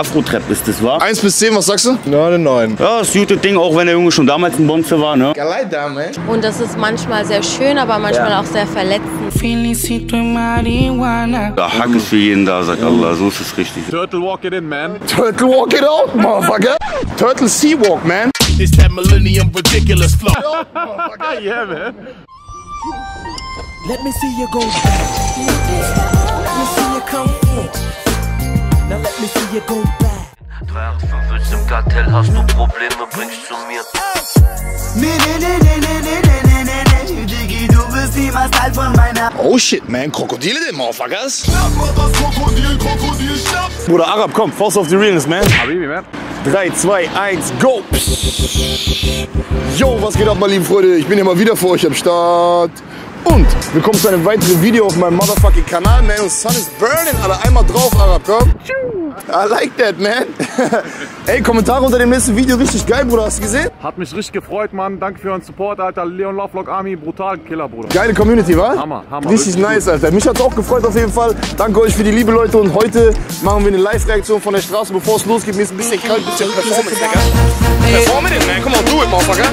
Afro-Trap ist das, wa? 1 bis 10, was sagst du? 9 und 9. Ja, das ist ein gutes Ding, auch wenn der Junge schon damals ein Bonze war, ne? Und das ist manchmal sehr schön, aber manchmal auch sehr verletzend. Da Hack ist für jeden da, sagt Allah, so ist es richtig. Turtle walk it in, man. Turtle walk it out, motherfucker. Turtle sea walk, man. It's that millennium ridiculous flow. yeah, man. Let me see you go back. Let me see you come. Now let me see you go back. Du willst im Kartell, hast du Probleme, bringst zu mir. Nee, nee, nee, nee, nee, nee, nee, nee, nee, Diggi, du bist niemals Teil von meiner. Oh shit, man. Krokodile, den Motherfuckers. Schnapp mal das Krokodil, Krokodil, schnapp. Bruder Arab, komm. Faust auf die Realness, man. Habibi, man. 3, 2, 1, go! Yo, was geht ab, meine lieben Freunde? Ich bin hier mal wieder für euch am Start. Und willkommen zu einem weiteren Video auf meinem motherfucking Kanal, man. Und Sun is burning, alle einmal drauf, Arab, komm. I like that, man. Ey, Kommentare unter dem letzten Video, richtig geil, Bruder, hast du gesehen? Hat mich richtig gefreut, Mann. Danke für euren Support, Alter. Leon Lovelock Army, brutal Killer, Bruder. Geile Community, wa? Hammer, Hammer. Richtig nice, Alter. Mich hat's auch gefreut auf jeden Fall. Danke euch für die Liebe, Leute. Und heute machen wir eine Live-Reaktion von der Straße, bevor es losgeht. Mir ist ein bisschen kalt, bisschen Performance, Digga. Performance, man. Come on, do it, motherfucker.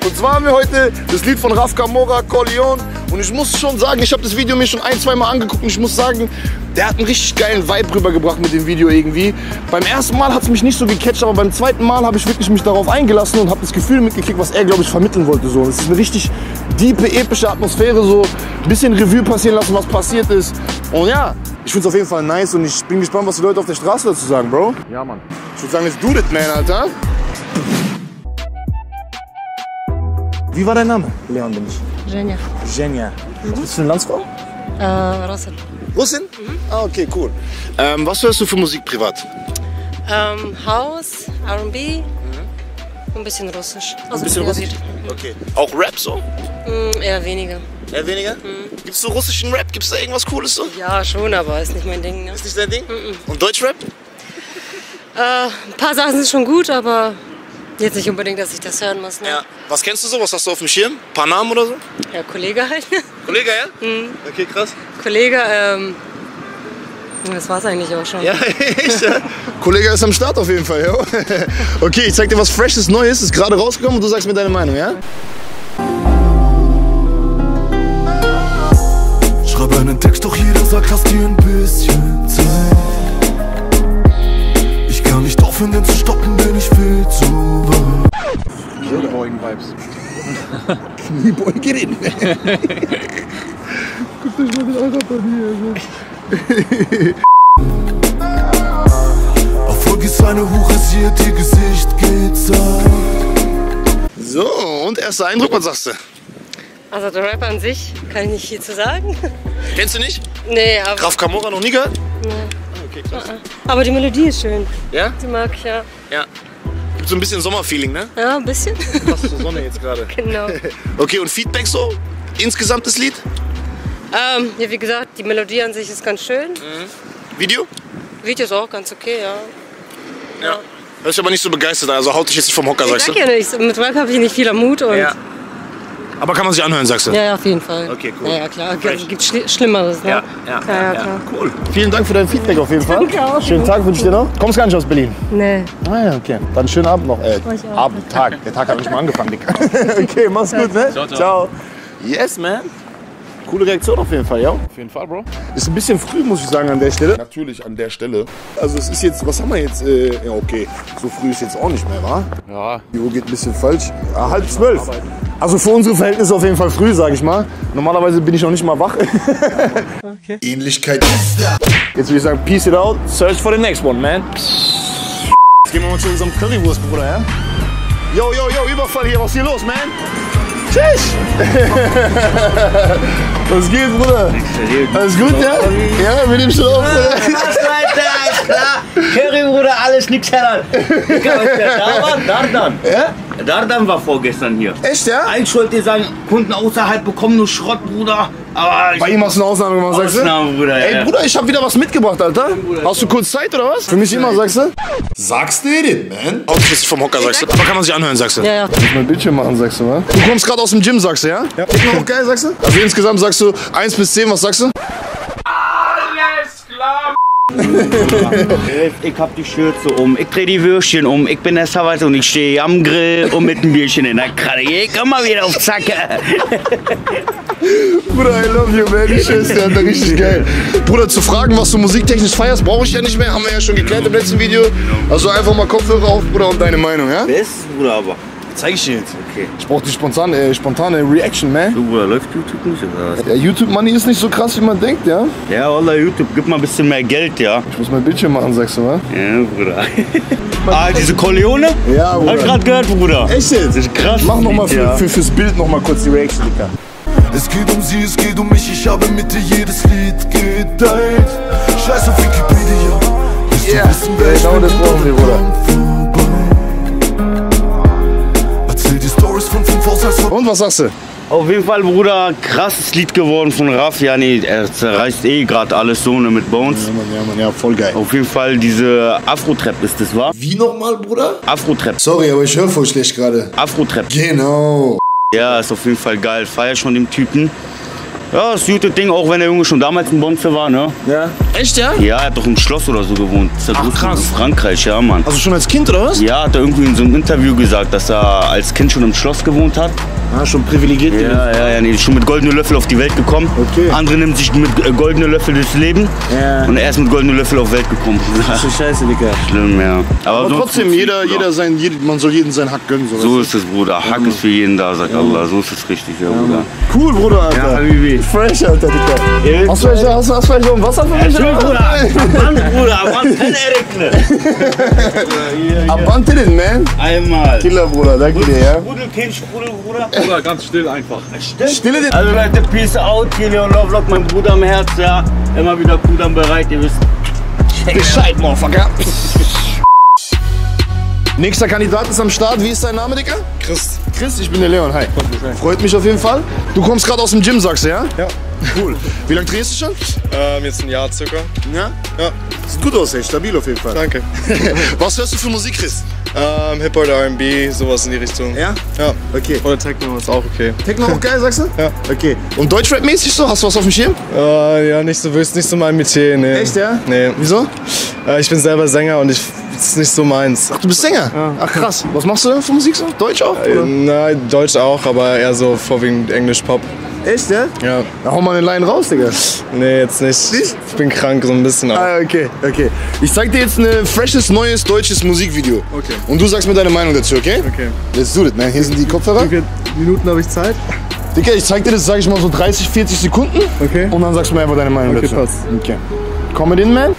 Und zwar haben wir heute das Lied von Raf Camora, Corleone. Und ich muss schon sagen, ich habe das Video mir schon ein, zwei Mal angeguckt und ich muss sagen, der hat einen richtig geilen Vibe rübergebracht mit dem Video irgendwie. Beim ersten Mal hat es mich nicht so gecatcht, aber beim zweiten Mal habe ich wirklich mich darauf darauf eingelassen und habe das Gefühl mitgekriegt, was er, glaube ich, vermitteln wollte. So. Es ist eine richtig diepe, epische Atmosphäre, so ein bisschen Revue passieren lassen, was passiert ist. Und ja, ich finde es auf jeden Fall nice und ich bin gespannt, was die Leute auf der Straße dazu sagen, Bro. Ja, Mann. Ich würde sagen, let's do it, man, Alter. Wie war dein Name? Leon bin ich. Genia. Genia. Was bist du für eine Landsfrau? Äh, Russin. Russin? Mhm. Ah, okay, cool. Ähm, was hörst du für Musik privat? Ähm, House, R&B, ein bisschen Russisch. Also Ein bisschen Russisch? Okay. Auch Rap so? Mm, eher weniger. Eher weniger? Gibt's so russischen Rap? Gibt's da irgendwas Cooles so? Ja, schon, aber ist nicht mein Ding. Ne? Ist nicht dein Ding? Und Deutschrap? Äh, ein paar Sachen sind schon gut, aber jetzt nicht unbedingt, dass ich das hören muss. Ne? Ja. Was kennst du so? Was hast du auf dem Schirm? Ein paar Namen oder so? ja, Kollege halt. Kollege, ja? Okay, krass. Kollege, ähm, das war's eigentlich auch schon. Ja, echt, ja? Kollege ist am Start auf jeden Fall, ja? Okay, ich zeig dir was Freshes Neues, ist gerade rausgekommen und du sagst mir deine Meinung, ja? Schreib einen Text, doch jeder sagt, lass dir ein bisschen Zeit. Ich kann nicht aufhören, den zu stoppen, denn ich will zu weit. Kniebeugen-Vibes. Knieboy, geht in. Erfolg ist eine Hure, sie hat ihr Gesicht gezeigt. So, und erster Eindruck, was sagst du? Also der Rap an sich kann ich nicht viel zu sagen. Kennst du nicht? Nee, aber, Graf Camorra noch nie gehört? aber die Melodie ist schön. Ja? Die mag ich, ja. Ja. Gibt so ein bisschen Sommerfeeling, ne? Ja, ein bisschen. Passt zur Sonne jetzt gerade. genau. Okay, und Feedback so? Insgesamt das Lied? Ähm, ja, wie gesagt, die Melodie an sich ist ganz schön. Video? Video ist auch ganz okay, ja. Ja. Hörst du aber nicht so begeistert, also haut dich jetzt nicht vom Hocker, Ich sagst sag du? ja nichts. Mit Rap habe ich nicht viel am Mut und Ja. Aber kann man sich anhören, sagst du? Ja, ja, auf jeden Fall. Okay, cool. Ja, ja klar. Es gibt Schli Schlimmeres, ne? Ja, ja, ja, ja, klar. Cool. Vielen Dank für dein Feedback auf jeden Fall. Danke auch. Schönen Tag wünsche ich dir noch. Kommst gar nicht aus Berlin? Nee. Ah ja, okay. Dann schönen Abend noch. Äh, Euch auch. Abend, Tag. Der Tag hat nicht mal angefangen, Dicker. okay, mach's gut, ne? Ciao, ciao. Yes, man. Coole Reaktion auf jeden Fall, ja? Auf jeden Fall, Bro. Ist ein bisschen früh, muss ich sagen, an der Stelle. Natürlich an der Stelle. Also es ist jetzt, was haben wir jetzt? Äh, ja, okay. So früh ist jetzt auch nicht mehr, wa? Ja. Die Uhr geht ein bisschen falsch. Ah, halb zwölf. Also für unsere Verhältnisse auf jeden Fall früh, sag ich mal. Normalerweise bin ich noch nicht mal wach. Ähnlichkeit ist da. Jetzt würde ich sagen, peace it out, search for the next one, man. Jetzt gehen wir mal zu unserem Currywurst, Bruder, ja? Yo, yo, yo, Überfall hier, was ist hier los, man? Tschüss! Was geht, Bruder? Alles gut, ja? Ja, mit dem schon auf. Äh, was, Leute, alles klar? Curry, Bruder, alles nix heran. Ich kann euch da, Dardan. Ja? Dardan war vorgestern hier. Echt, ja? Eigentlich wollte ich sagen, Kunden außerhalb bekommen nur Schrott, Bruder. Aber ich Bei ihm hast du eine Ausnahme gemacht, sagst du? Ausnahme, Bruder, ja, Ey, ja. Bruder, ich hab wieder was mitgebracht, Alter. Hast du kurz Zeit, oder was? Für mich immer, sagst du? Sagst du den, man? Dich jetzt vom Hocker, sagst du? Aber kann man sich anhören, sagst du? Ja, ja. Ich mein Bildschirm machen, sagst du, wa? Du kommst gerade aus dem Gym, sagst du, ja? Ja. Immer noch geil, sagst du? Also insgesamt sagst du 1 bis 10, was sagst du? Ich hab die Schürze um, ich dreh die Würstchen um, ich bin der Savas und ich stehe am Grill und mit dem Bierchen in der Kralle. Ich komm mal wieder auf Zacke. Bruder, I love you, man. Die Scheiße, Alter, richtig geil. Bruder, zu fragen, was du musiktechnisch feierst, brauche ich ja nicht mehr. Haben wir ja schon geklärt im letzten Video. Also einfach mal Kopfhörer auf, Bruder, und deine Meinung, ja? Wer ist Bruder aber? Zeig ich dir jetzt. Okay. Ich brauche die spontane, äh, spontane Reaction, man. Du Bruder, läuft YouTube nicht oder was? Ja, YouTube-Money ist nicht so krass, wie man denkt, ja? Ja, Wallah, YouTube, gib mal ein bisschen mehr Geld, ja. Ich muss mein Bildschirm machen, sagst du, wa? Ja, Bruder. ah, diese Corleone? Ja, Hab ich gerade gehört, Bruder. Echt jetzt? Das ist krass. Mach nochmal für, Ja. für, fürs Bild nochmal kurz die Reaction, Dicker. Es geht um sie, es geht um mich, ich habe mit dir jedes Lied geteilt. Scheiß auf Wikipedia. Ja, genau das brauchen wir, Bruder. Und was sagst du? Auf jeden Fall, Bruder, krasses Lied geworden von Raff. Ja, nee, er zerreißt eh gerade alles so ne, mit Bones. Ja, Mann, ja, Mann, ja, voll geil. Auf jeden Fall diese Afro-Trap ist das, wa? Wie nochmal, Bruder? Afro-Trap. Sorry, aber ich höre voll schlecht gerade. Afro-Trap. Genau. Ja, ist auf jeden Fall geil. Feier schon den Typen. Ja, ist ein gutes Ding, auch wenn der Junge schon damals ein Bonze war, ne? Ja. Echt, ja? Ja, er hat doch im Schloss oder so gewohnt. Das ist Ach, krass. in Frankreich, ja, Mann. Also schon als Kind, oder was? Ja, hat er irgendwie in so einem Interview gesagt, dass er als Kind schon im Schloss gewohnt hat. Ah, schon privilegiert gewesen. Ja, ja, ja, nee, schon mit goldenen Löffel auf die Welt gekommen. Okay. Andere nehmen sich mit äh, goldenen Löffel durchs Leben. Ja. Und er ist mit goldenen Löffel auf Welt gekommen. So scheiße, Dicker. Schlimm, ja. Aber, Aber trotzdem, jeder, gut, jeder sein, jeder, man soll jeden seinen Hack gönnen. So, So ist es, Bruder. Hack ist für jeden da, sagt Allah. So ist es richtig, ja, Bruder. Cool, Bruder, Alter. Ja, Habibi. Fresh, Alter, Dicker. Ja, Hast du vielleicht, hast, hast vielleicht noch ein Wasser für mich? Schön, oder? Bruder. Mann, Bruder. Mann, keine Erekne. Abante den, man. Einmal. Killer, Bruder, danke dir, ja. Sprudel, kein Sprudel, Bruder. Bruder, ganz still einfach. Stille den. Also Leute, peace out. Hier Leon Lovelock, mein Bruder am Herz, ja. Immer wieder Pudern bereit, ihr wisst. Bescheid, Motherfucker. Nächster Kandidat ist am Start. Wie ist dein Name, Dicker? Chris. Chris, ich bin der Leon. Hi. Freut mich auf jeden Fall. Du kommst gerade aus dem Gym, sagst du, ja? Ja. Cool. Wie lange trainierst du schon? Ähm, jetzt ein Jahr circa. Ja. Ja. Sieht gut aus, ey. Stabil auf jeden Fall. Danke. Was hörst du für Musik, Chris? Ähm, Hip-Hop oder R&B, sowas in die Richtung. Ja? Ja. Okay. Oder Techno ist auch okay. Techno auch geil, sagst du? Ja. Okay. Und Deutschrap-mäßig so? Hast du was auf dem Schirm? Äh, ja, nicht so, ist nicht so mein Metier, nee. Echt, ja? Nee. Wieso? Äh, ich bin selber Sänger und ich, ist nicht so meins. Ach, du bist Sänger? Ach, krass. Was machst du denn für Musik so? Deutsch auch? Äh, Oder? Na, Deutsch auch, aber eher so vorwiegend Englisch-Pop. Echt, ja? Ja. Na, hau mal eine Line raus, Digga. Nee, jetzt nicht. Nicht? Ich bin krank so ein bisschen. Aber. Ah, okay, okay. Ich zeig dir jetzt ein freshes, neues deutsches Musikvideo. Okay. Und du sagst mir deine Meinung dazu, okay? Okay. Let's do it, man. Hier sind die Kopfhörer. Wie viele Minuten habe ich Zeit? Digga, ich zeig dir das, sag ich mal, so 30, 40 Sekunden. Okay. Und dann sagst du mir einfach deine Meinung Okay, dazu. passt. Okay. Komm mit in, man.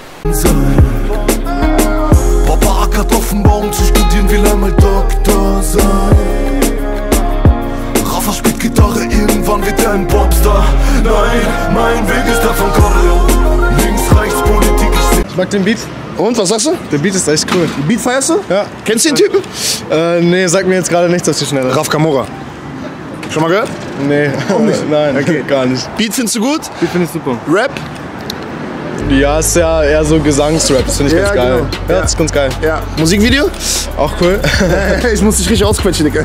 Papa ackert auf dem Baum zu studieren, will einmal Doktor sein. Rafa spielt Gitarre, irgendwann wird er ein Popstar. Nein, mein Weg ist der von Corleo. Links, rechts, Politik, ich seh Ich mag den Beat. Und, was sagst du? Der Beat ist echt cool. Beat feierst du? Ja. Kennst du den Typen? Äh, nee, sag mir jetzt gerade nichts auf die Schnelle. Raf Kamora. Schon mal gehört? Nee, nein, okay. gar nicht. Beat findest du gut? Beat finde ich super. Rap? Ja, ist ja eher so Gesangsrap, das finde ich Ja, ganz geil. genau. Ja, Ja. das ist ganz geil. Ja. Musikvideo? Auch cool. ich muss dich richtig ausquetschen, Digga.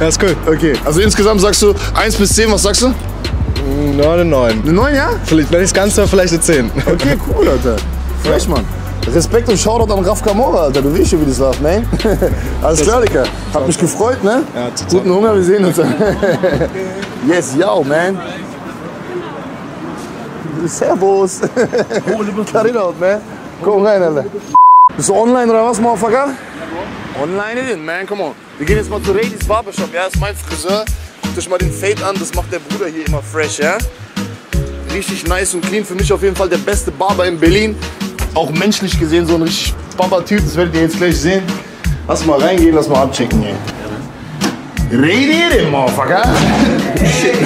ja, ist cool. Okay. Also insgesamt sagst du 1 bis 10, was sagst du? Neun, eine neun. Eine 9, ja? Vielleicht, wenn ich es ganz höre, vielleicht eine zehn. Okay, cool, Alter. Fresh, Mann. Respekt und Shoutout an Raf Kamora, Alter. Du weißt schon, wie das läuft, ne? Alles klar, Digga. Hat mich gefreut, ne? Ja, total. Guten Hunger, wir sehen uns. yes, yo, man. Servus. Out, man. Komm rein, Alter. Bist du online oder was, Motherfucker? Online it in, man, come on. Wir gehen jetzt mal zu Radis Barbershop, ja? Das ist mein Friseur. Guckt euch mal den Fade an, das macht der Bruder hier immer fresh, ja? Richtig nice und clean. Für mich auf jeden Fall der beste Barber in Berlin. Auch menschlich gesehen so ein richtig Baba-Typ, das werdet ihr jetzt gleich sehen. Lass mal reingehen, lass mal abchecken hier. Redi den Motherfucker. Shit.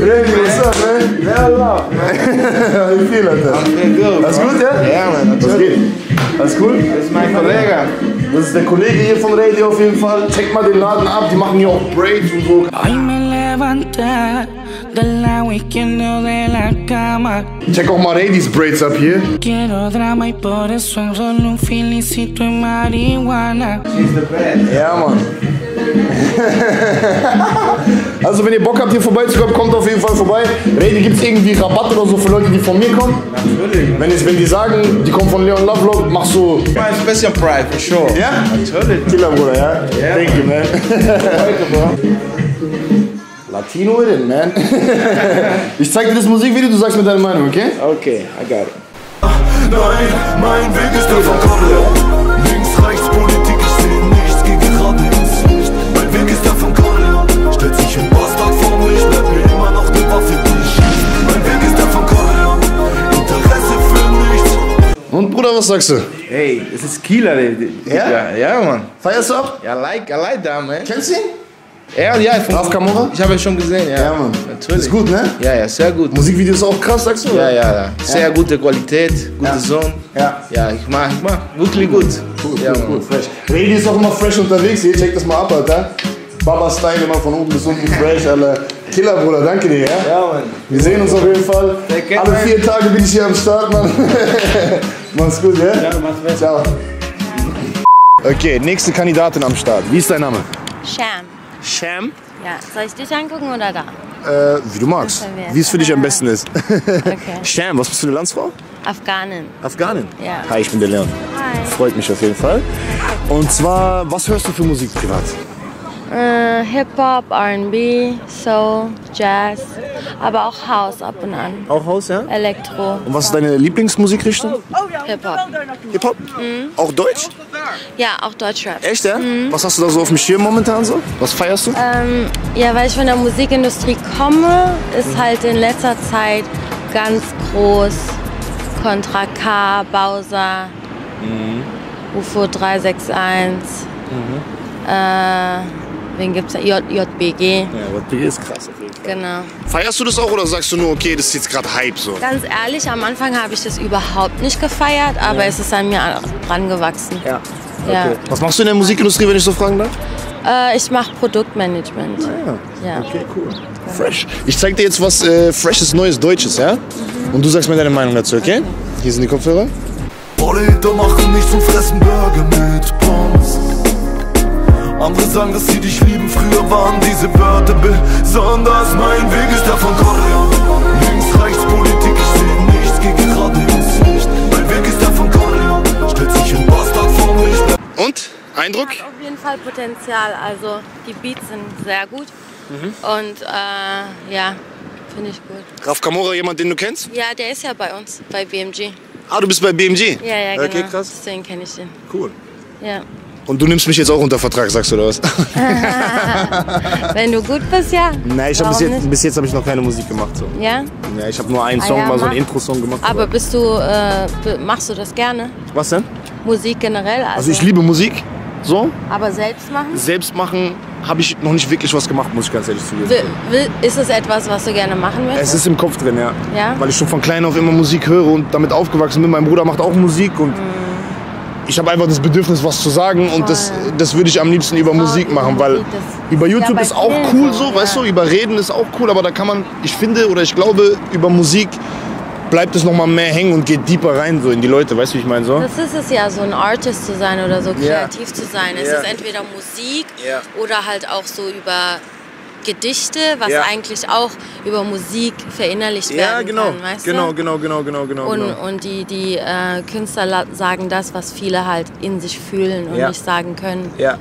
Redi, what's up, man? Yeah, love. How you feel, Alter? Alles gut, ja? Ja, man. Was geht? Alles cool? Das ist mein Kollege. Das ist der Kollege hier von Radio auf jeden Fall. Check mal den Laden ab, die machen hier auch Braids und so. Hoy me levanté lado izquierdo de la cama. Check auch mal Radis Braids ab hier. Quiero drama y por eso solo un felicito en marihuana. Ja, Mann. Also wenn ihr Bock habt, hier vorbeizukommen, kommt auf jeden Fall vorbei. Rede, gibt es irgendwie Rabatt oder so für Leute, die von mir kommen? Natürlich. Wenn, jetzt, wenn die sagen, die kommen von Leon Lovelock, machst du... My special pride, for sure. Ja? Natürlich. Killer, Bruder, ja? Ja. Thank you, man. Heute, bro. Latino it, man. ich zeig dir das Musikvideo, du sagst mir deine Meinung, okay? Okay, I got it. Nein, mein Weg ist der von Corleone. Und Bruder, was sagst du? Hey, es ist Killer, ey. Ja? Ja, man. Feierst du ab? Ja, like, I like that, man. Kennst du ihn? Ja, ja. von- Raf Kamora? Ich habe ihn schon gesehen, ja. Ja, Mann. Natürlich. Ist gut, ne? Ja, ja, sehr gut. Musikvideo ist auch krass, sagst du? Ja, ja, ja. Sehr gute Qualität, gute Ja. Sound. Ja. Ja, ich mach, ich mach wirklich gut. Cool, ja, cool, Mann. cool, fresh. Redi ist auch immer fresh unterwegs. Hier, check das mal ab, Alter. Baba-Style immer von oben bis unten fresh, Alter. Killer, Bruder, danke dir, ja? Ja, Mann. Wir sehen uns auf jeden Fall. Alle Mann. vier Tage bin ich hier am Start, Mann. Mach's gut, ja? Ja, mach's besser. Ciao. Okay, nächste Kandidatin am Start. Wie ist dein Name? Sham. Sham. Ja, soll ich dich angucken oder da? Äh, wie du magst. Wie es für dich am besten ist. Okay. Sham, was bist du, eine Landsfrau? Afghanin. Afghanin. Ja. Hi, ich bin der Leon. Hi. Freut mich auf jeden Fall. Und zwar, was hörst du für Musik privat? Äh, Hip-Hop, R&B, Soul, Jazz, aber auch House ab und an. Auch Haus, ja? Elektro. Und was ist deine Lieblingsmusikrichtung? Hip-Hop. Hip-Hop? Auch Deutsch? Ja, auch Deutschrap. Echt, ja? Was hast du da so auf dem Schirm momentan so? Was feierst du? Ähm, ja, weil ich von der Musikindustrie komme, ist halt in letzter Zeit ganz groß Contra K, Bowser, UFO 361, äh, wen gibt's da? J, JBG, Ja, JBG ist krass auf jeden Fall. genau. Feierst du das auch oder sagst du nur, okay, das ist jetzt gerade Hype so? Ganz ehrlich, am Anfang habe ich das überhaupt nicht gefeiert, aber es ist an mir rangewachsen. Ja. Ja. Okay. Was machst du in der Musikindustrie, wenn ich so fragen darf? Äh, ich mache Produktmanagement. Ja. Okay, cool. Fresh. Ich zeig dir jetzt was äh, Freshes, Neues, Deutsches, ja? Und du sagst mir deine Meinung dazu, okay? Hier sind die Kopfhörer. Politer machen nichts und fressen Burger mit Pommes. Andere sagen, dass sie dich lieben, früher waren diese Wörter besonders. Mein Weg ist der von Corleone. Links, rechts, Politik, ich sehe nichts gegen gerade ins Licht. Mein Weg ist der von Corleone. Stellt sich ein Bastard vor mich. Und? Eindruck? Hat auf jeden Fall Potenzial. Also die Beats sind sehr gut. Und äh, ja, finde ich gut. Raf Kamora, jemand, den du kennst? Ja, der ist ja bei uns, bei BMG. Ah, du bist bei BMG? Ja, ja, genau. Okay, krass. Deswegen kenne ich den. Cool. Ja. Und du nimmst mich jetzt auch unter Vertrag, sagst du oder was? Wenn du gut bist, ja. Nein, ich hab bis jetzt, bis jetzt habe ich noch keine Musik gemacht. So. Ja? Ja, ich habe nur einen Ah, Song, ja, mal so einen. Intro-Song gemacht. Aber bist du, äh, machst du das gerne? Was denn? Musik generell? Also, Also ich liebe Musik, so. Aber selbst machen? Selbst machen habe ich noch nicht wirklich was gemacht, muss ich ganz ehrlich zugeben. Ist es etwas, was du gerne machen möchtest? Es ist im Kopf drin, ja. Ja? Weil ich schon von klein auf immer Musik höre und damit aufgewachsen bin. Mein Bruder macht auch Musik und ich habe einfach das Bedürfnis, was zu sagen und das, das würde ich am liebsten über Musik machen, weil über YouTube ist auch cool so, weißt du, über Reden ist auch cool, aber da kann man, ich finde oder ich glaube, über Musik bleibt es noch mal mehr hängen und geht deeper rein so in die Leute, weißt du, wie ich meine so? Das ist es ja, so ein Artist zu sein oder so kreativ zu sein. Es Ja. ist entweder Musik Ja. oder halt auch so über Gedichte, was Ja. eigentlich auch über Musik verinnerlicht Ja, werden genau, kann, weißt genau, du? genau, genau, genau, genau. Und, genau. und die, die äh, Künstler sagen das, was viele halt in sich fühlen und Ja. nicht sagen können. Ja.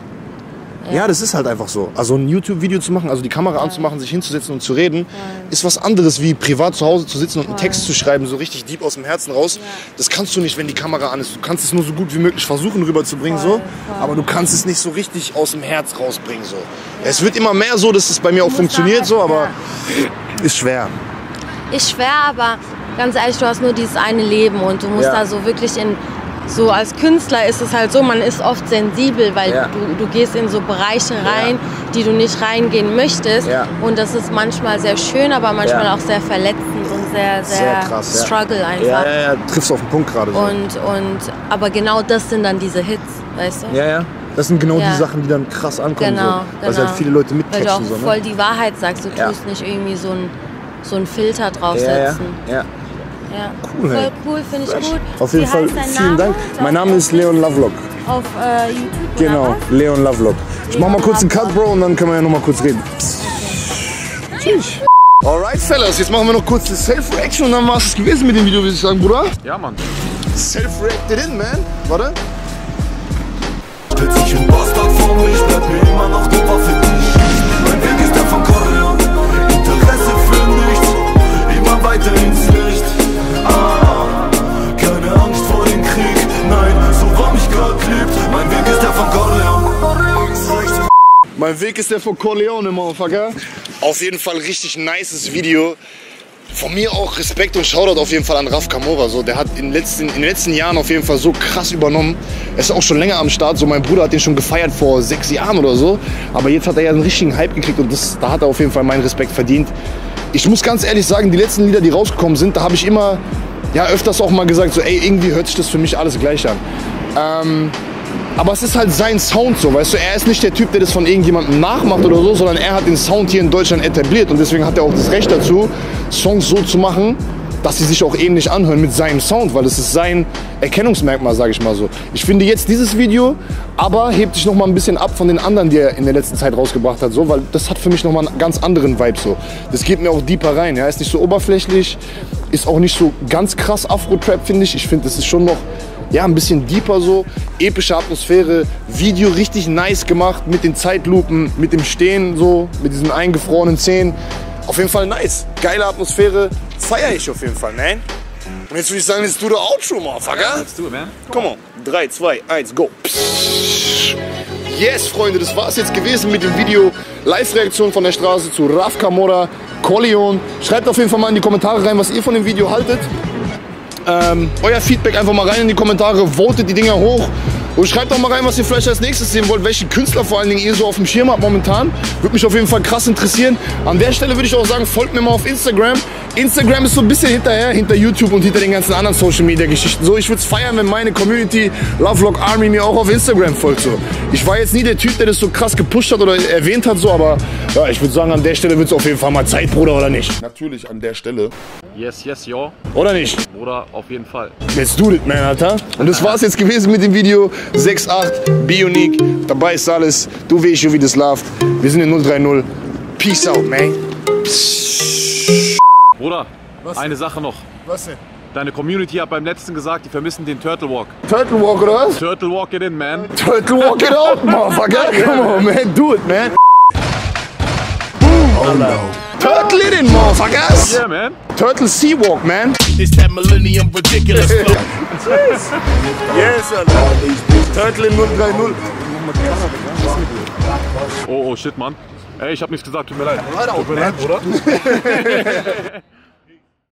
Ja, das ist halt einfach so. Also ein YouTube-Video zu machen, also die Kamera anzumachen, sich hinzusetzen und zu reden, ist was anderes wie privat zu Hause zu sitzen und einen Text zu schreiben, so richtig deep aus dem Herzen raus. Das kannst du nicht, wenn die Kamera an ist. Du kannst es nur so gut wie möglich versuchen rüberzubringen, so, aber du kannst es nicht so richtig aus dem Herz rausbringen, so. Es wird immer mehr so, dass es bei mir auch funktioniert, so, aber ist schwer. Ist schwer, aber ganz ehrlich, du hast nur dieses eine Leben und du musst Ja. da so wirklich in. So als Künstler ist es halt so, man ist oft sensibel, weil Ja. du, du gehst in so Bereiche rein, die du nicht reingehen möchtest. Ja. Und das ist manchmal sehr schön, aber manchmal Ja. auch sehr verletzend und sehr, sehr, Sehr krass. ja. struggle einfach. Ja, ja, ja, triffst auf den Punkt gerade so. Und, und, aber genau das sind dann diese Hits, weißt du? ja, ja. Das sind genau Ja. die Sachen, die dann krass ankommen, Genau, so. Weil genau. halt viele Leute Weil du auch mitcatchen, so, voll ne? die Wahrheit sagst, du Ja. tust nicht irgendwie so ein so einen Filter Ja, ja, draufsetzen. ja. Ja. Cool, Voll cool, finde ich gut. Auf jeden Wie Fall heißt dein vielen Name? Dank. Mein Name ist Leon Lovelock. Auf äh, YouTube Genau, oder Leon Lovelock. Ich mach mal kurz einen Cut, Bro, und dann können wir ja noch mal kurz reden. Natürlich. Alright, Fellas, jetzt machen wir noch kurz das Self-Reaction und dann war es gewesen mit dem Video, würde ich sagen, Bruder. Ja, Mann. Self-Reacted in, man. Warte. Stellt sich ein Bastard vor mich, bleibt mir immer noch die Waffe, Weg ist der von Corleone, Motherfucker. Auf jeden Fall richtig nices Video. Von mir auch Respekt und Shoutout auf jeden Fall an Raf Kamora. So, der hat in den, letzten, in den letzten Jahren auf jeden Fall so krass übernommen. Er ist auch schon länger am Start. So, mein Bruder hat den schon gefeiert vor sechs Jahren oder so. Aber jetzt hat er ja einen richtigen Hype gekriegt und das, da hat er auf jeden Fall meinen Respekt verdient. Ich muss ganz ehrlich sagen, die letzten Lieder, die rausgekommen sind, da habe ich immer, ja, öfters auch mal gesagt, so, ey, irgendwie hört sich das für mich alles gleich an. Ähm, aber es ist halt sein Sound so, weißt du, er ist nicht der Typ, der das von irgendjemandem nachmacht oder so, sondern er hat den Sound hier in Deutschland etabliert und deswegen hat er auch das Recht dazu, Songs so zu machen, dass sie sich auch ähnlich anhören mit seinem Sound, weil es ist sein Erkennungsmerkmal, sage ich mal so. Ich finde jetzt dieses Video, aber hebt sich noch mal ein bisschen ab von den anderen, die er in der letzten Zeit rausgebracht hat, so, weil das hat für mich noch mal einen ganz anderen Vibe so. Das geht mir auch deeper rein, ja, ist nicht so oberflächlich, ist auch nicht so ganz krass Afro-Trap, finde ich. Ich finde, das ist schon noch ja, ein bisschen deeper so, epische Atmosphäre, Video richtig nice gemacht mit den Zeitlupen, mit dem Stehen so, mit diesen eingefrorenen Zähnen. Auf jeden Fall nice, geile Atmosphäre, feier ich auf jeden Fall, man. Und jetzt würde ich sagen, let's do the outro, motherfucker. Let's do it, man. Come on, 3, 2, 1, go. Yes, Freunde, das war's jetzt gewesen mit dem Video. Live-Reaktion von der Straße zu Raf Kamora, Corleone. Schreibt auf jeden Fall mal in die Kommentare rein, was ihr von dem Video haltet. Ähm, euer Feedback einfach mal rein in die Kommentare, votet die Dinger hoch und schreibt auch mal rein, was ihr vielleicht als nächstes sehen wollt, welche Künstler vor allen Dingen ihr so auf dem Schirm habt momentan. Würde mich auf jeden Fall krass interessieren. An der Stelle würde ich auch sagen, folgt mir mal auf Instagram. Instagram ist so ein bisschen hinterher, hinter YouTube und hinter den ganzen anderen Social Media Geschichten. So, ich würde es feiern, wenn meine Community Love Lock Army mir auch auf Instagram folgt. So. Ich war jetzt nie der Typ, der das so krass gepusht hat oder erwähnt hat, so, aber ja, ich würde sagen, an der Stelle wird es auf jeden Fall mal Zeit, Bruder, oder nicht? Natürlich an der Stelle. Yes, yes, yo. Oder nicht? Bruder, auf jeden Fall. Let's do it, man, Alter. Und das war's jetzt gewesen mit dem Video 6.8 Bionic. Dabei ist alles. Du weißt schon, wie das läuft. Wir sind in 030. Peace out, man. Bruder, eine Sache noch. Was denn? Deine Community hat beim letzten gesagt, die vermissen den Turtle Walk. Turtle Walk oder was? Turtle Walk it in, man. Turtle Walk it out, motherfucker. Come on, man. Do it, man. Oh no. Turtle in, motherfuckers. Yeah, man. Turtle Sea Walk, man. It's that millennium ridiculous flow. yes, Alter. Turtle in 030. Oh, oh, shit, Mann. Ey, ich hab nichts gesagt, tut mir leid. Tut mir leid, Bruder.